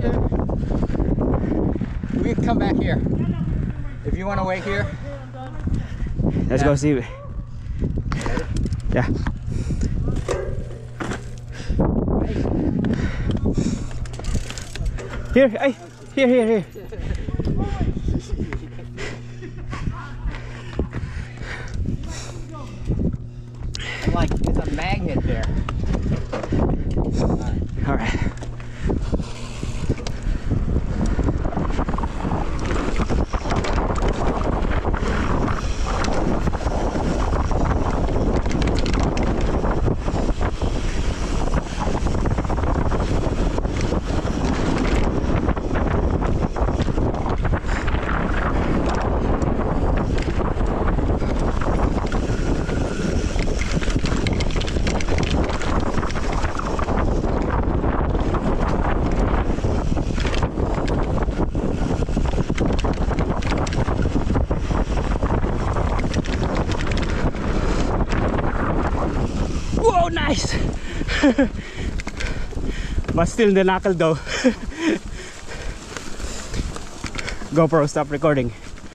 We can come back here. If you want to wait here. Let's Yeah. go see. Yeah. Here, ay, here, here, here. Like it's a magnet there. All right. Whoa, nice! but still the knuckle though. GoPro, stop recording.